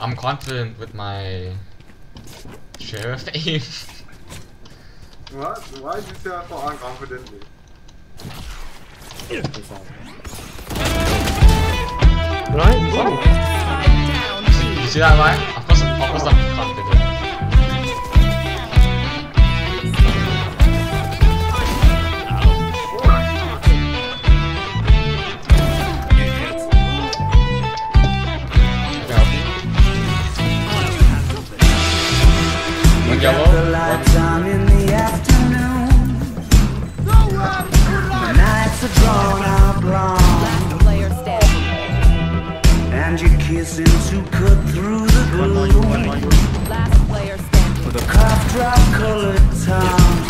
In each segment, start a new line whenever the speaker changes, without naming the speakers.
I'm confident with my sheriff aim.
What? Why did you say that so unconfidently?
Right?
you see that, right? Of course, of course I'm confident.
Player standing.
And you're kissing to cut through the gloom.
Last player standing.
With a cough drop colored tongue.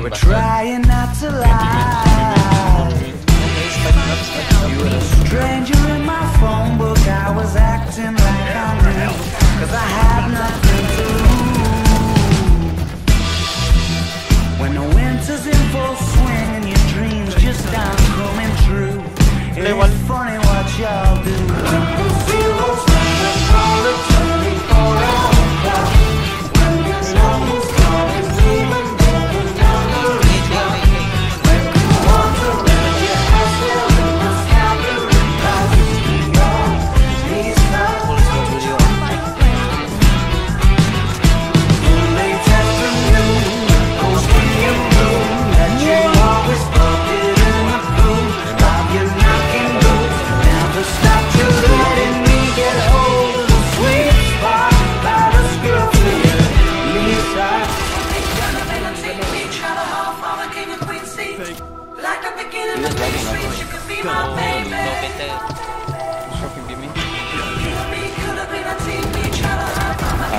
One
were
back.
trying not to lie. You were a stranger in my phone book. I was acting like I knew, cause I had nothing to lose. When the winter's in full swing and your dreams just aren't coming true. It ain't funny what y'all do. Stop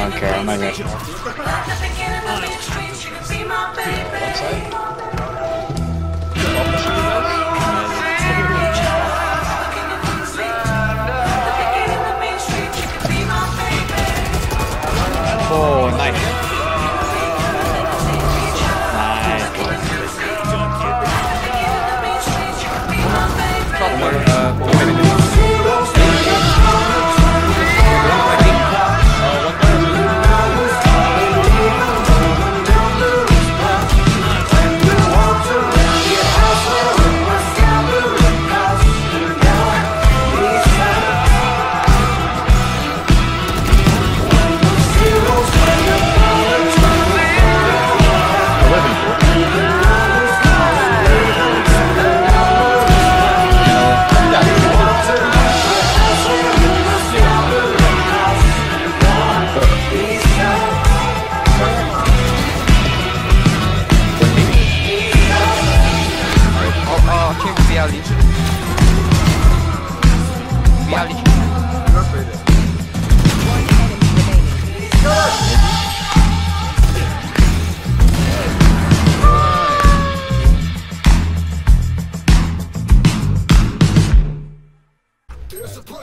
I don't care, I'm not here.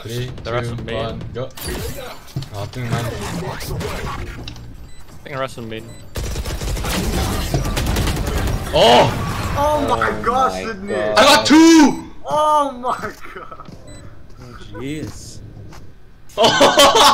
Three,
The rest of me.
go. Oh, I think mine.
I think Russell mid.
Oh!
Oh my oh gosh, Sydney!
I got two!
Oh my god!
Oh, jeez.